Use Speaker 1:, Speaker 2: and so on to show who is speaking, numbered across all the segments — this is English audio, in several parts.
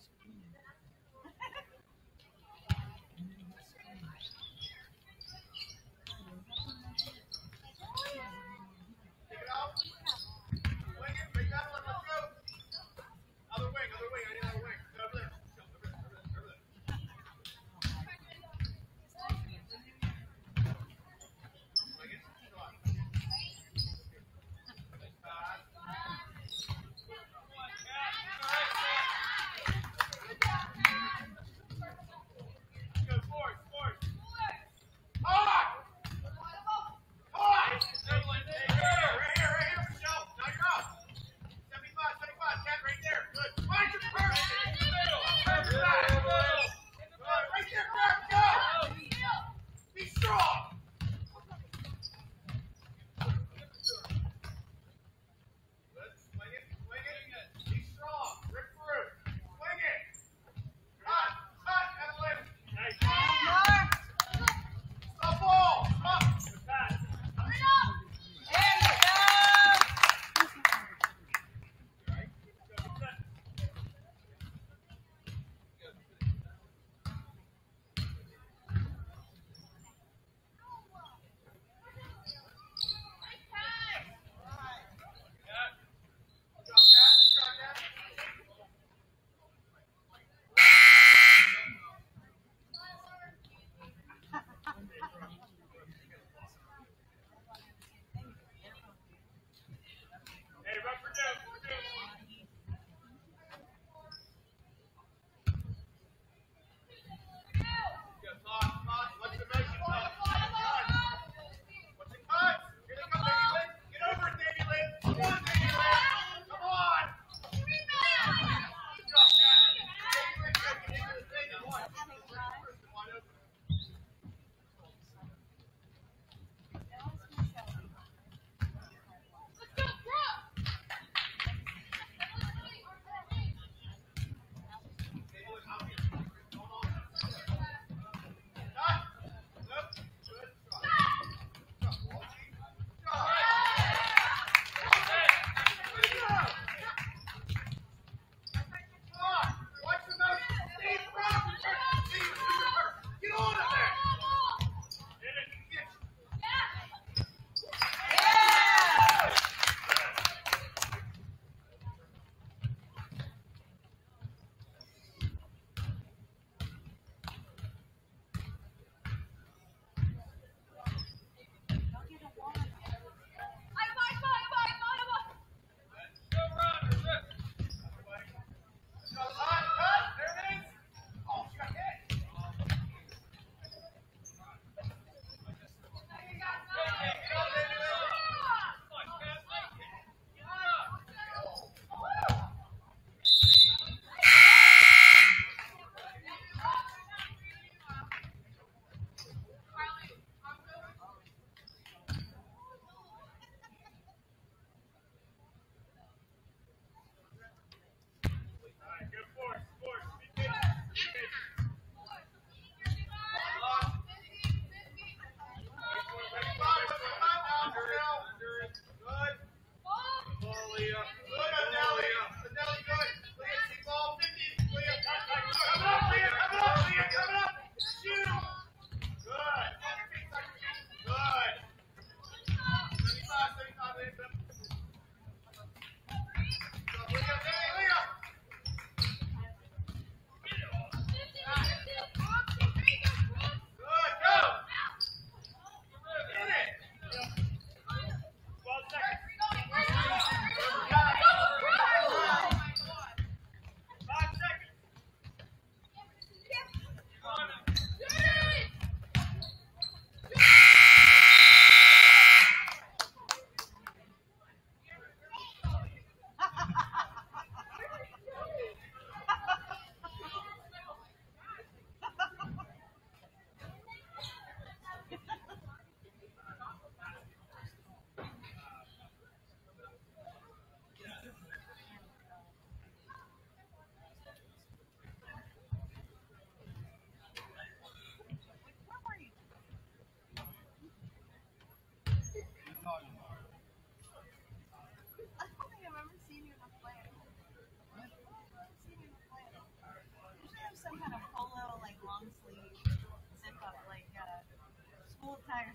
Speaker 1: screen.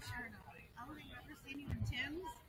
Speaker 1: sure enough. I don't think I've ever seen you in Tim's.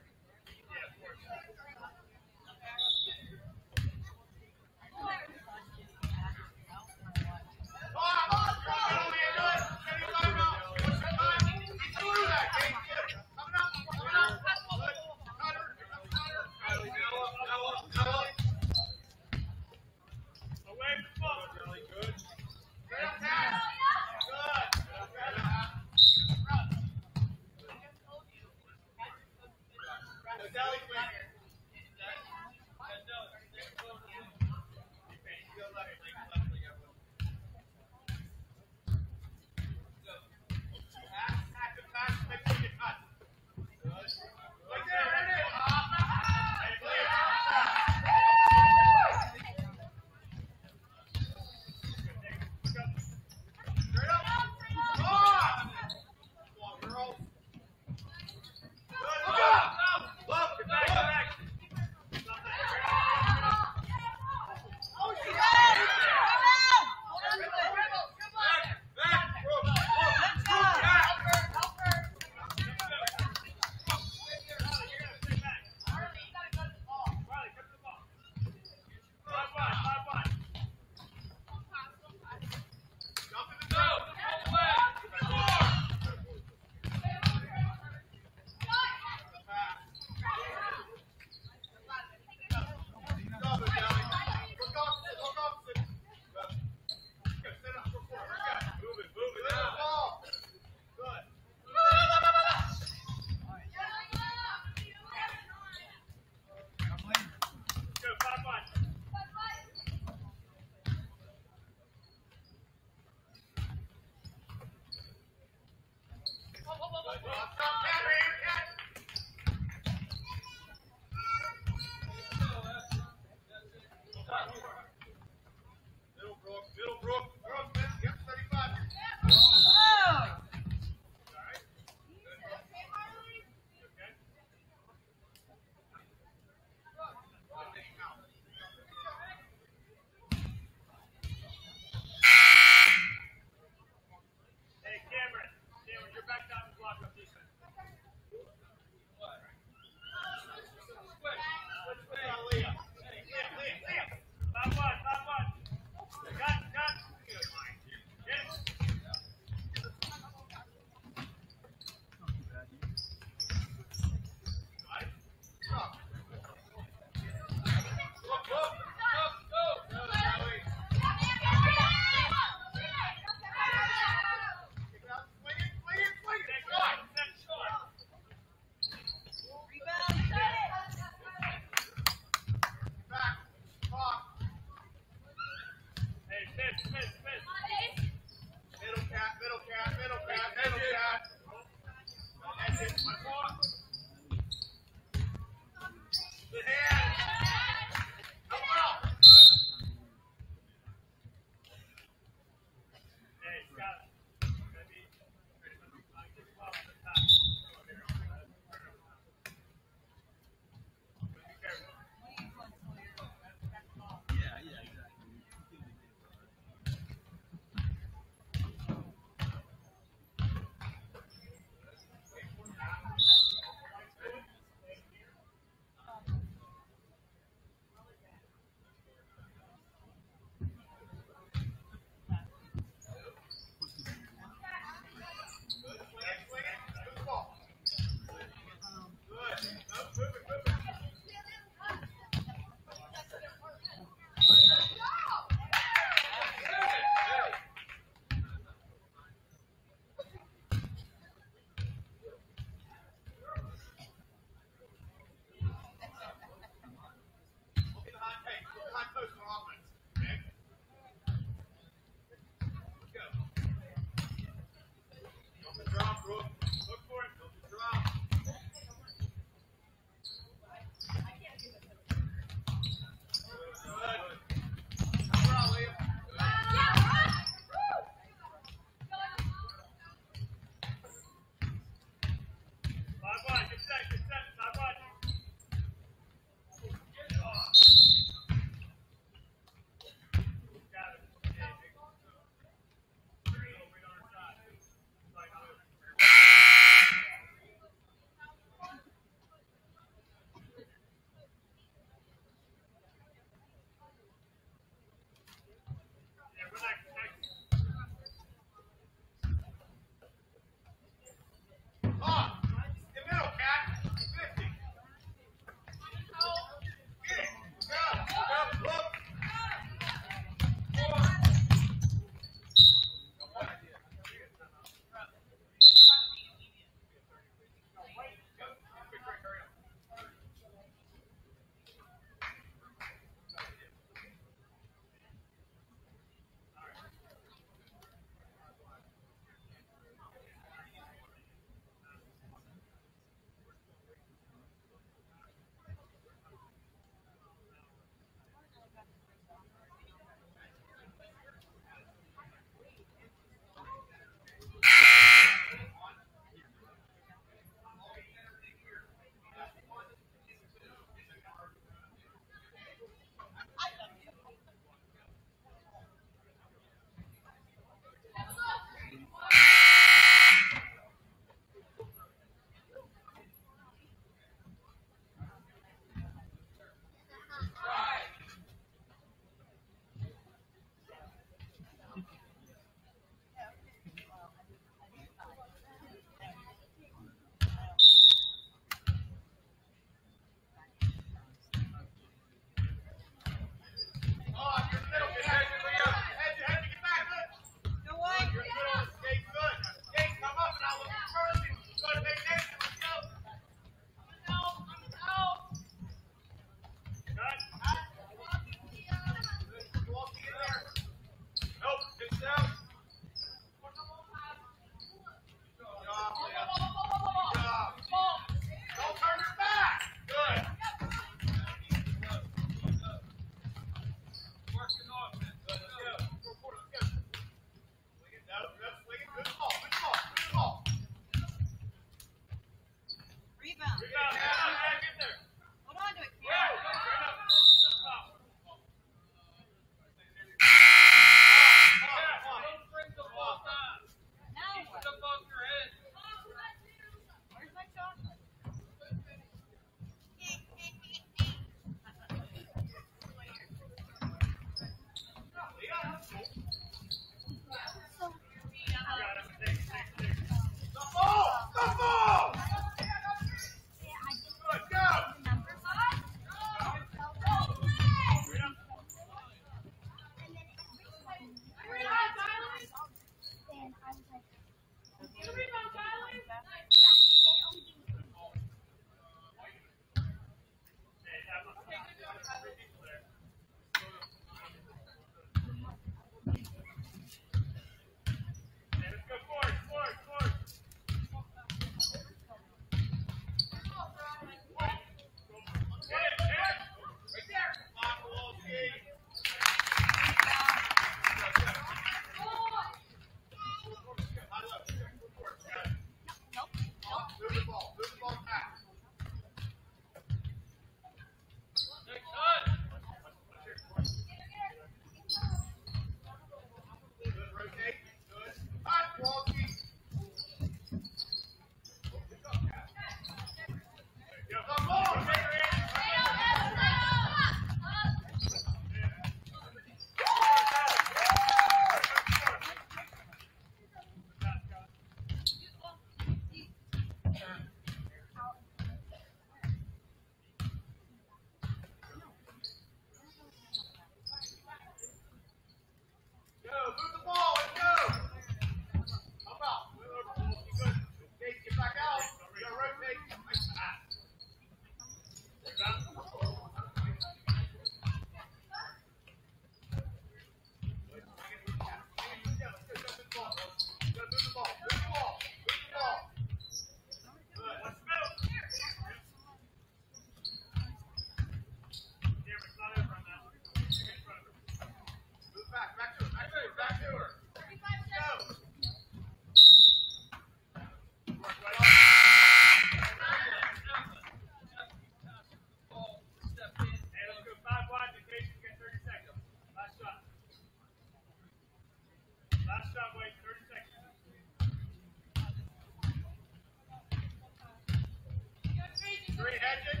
Speaker 2: Three, hedge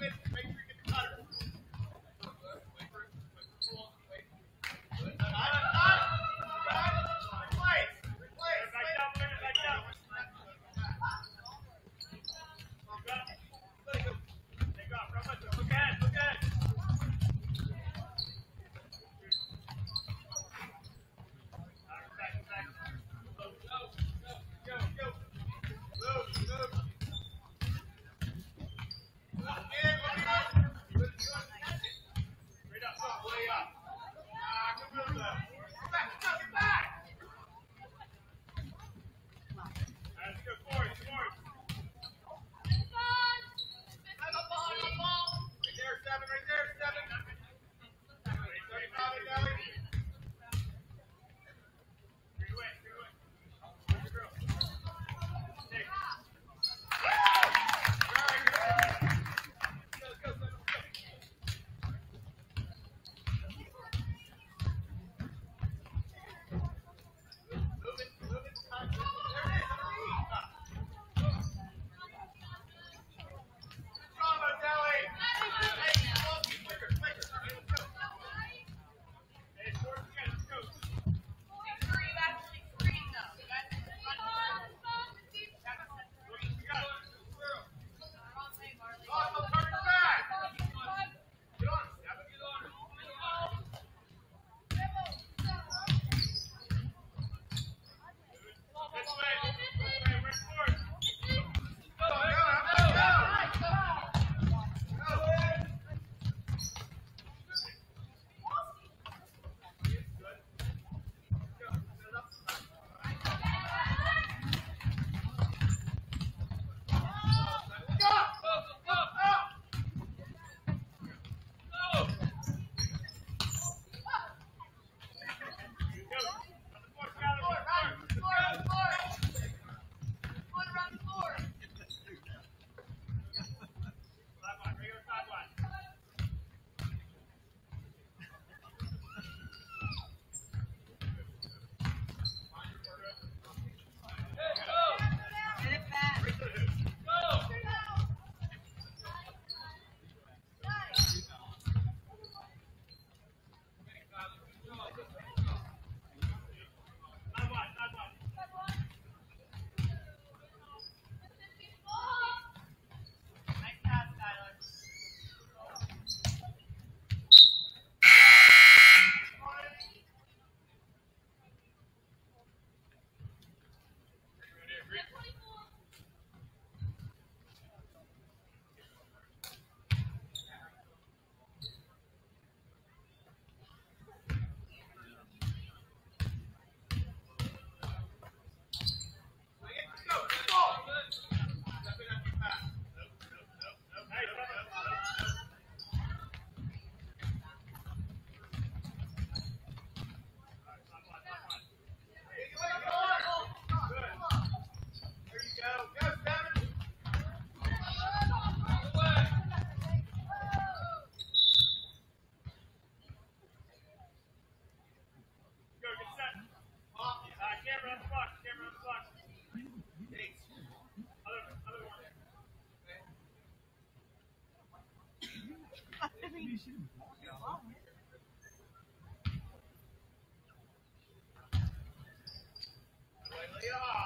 Speaker 2: Gracias. 这了呀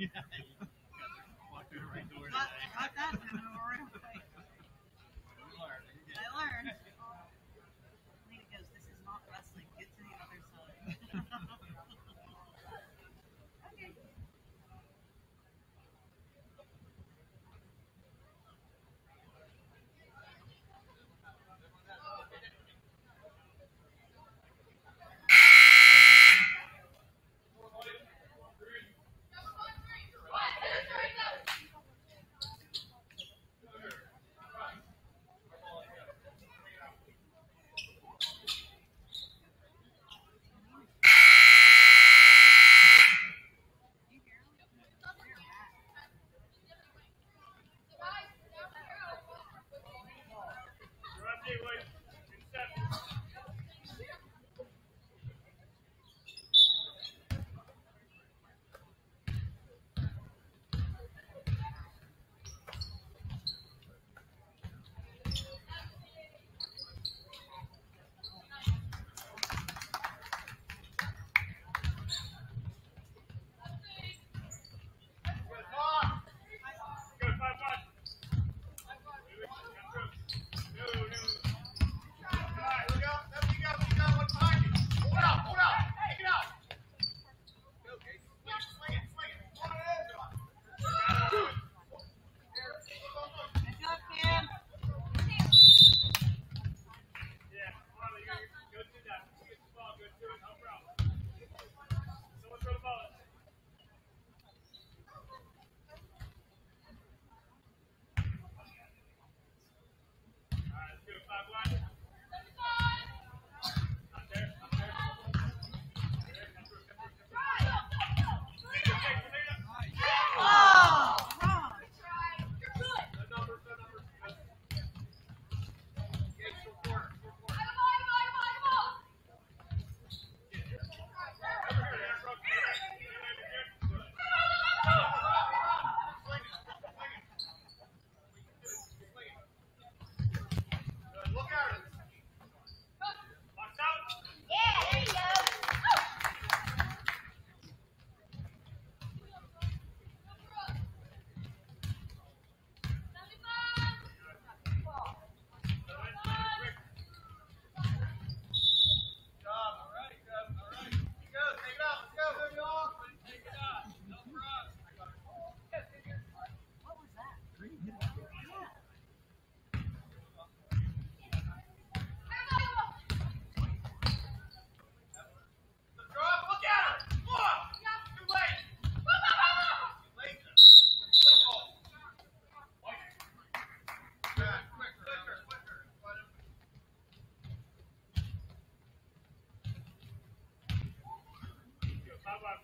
Speaker 2: Yeah. How about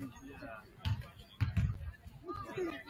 Speaker 2: Thank you.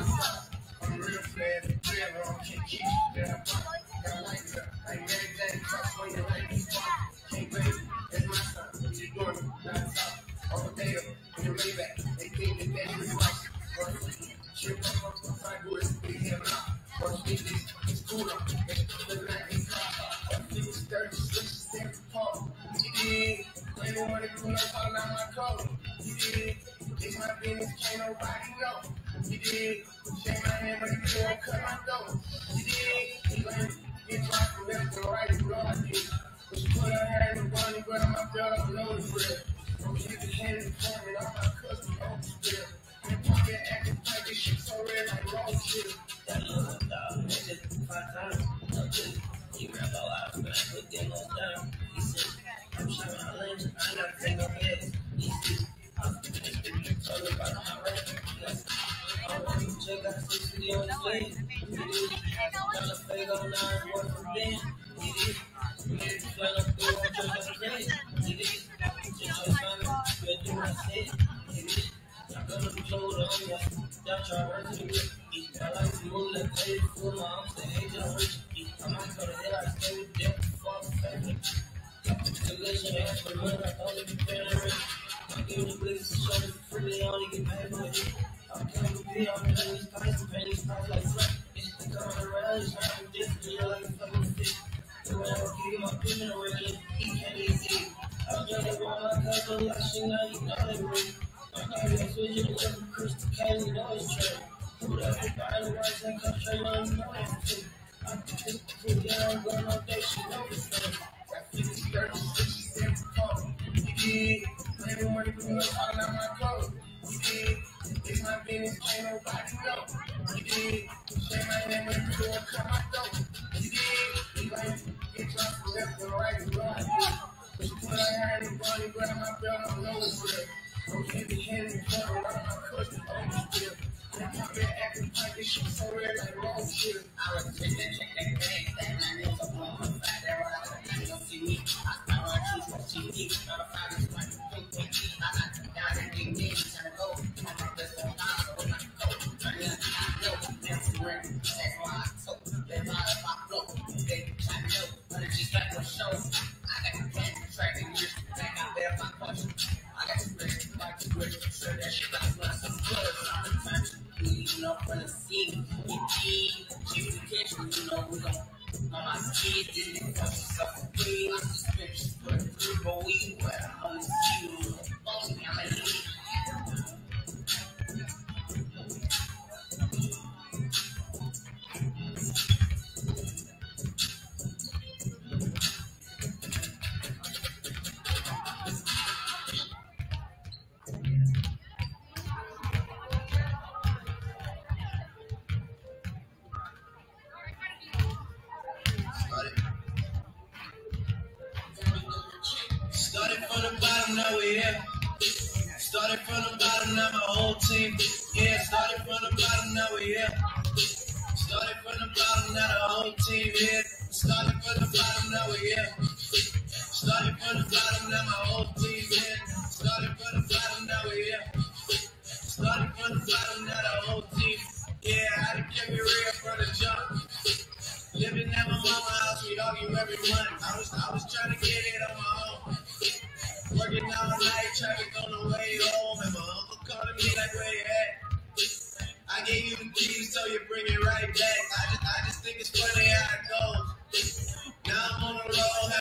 Speaker 3: did.
Speaker 1: More money, you
Speaker 4: my clothes. Did. It's my
Speaker 5: business, ain't nobody know. Did.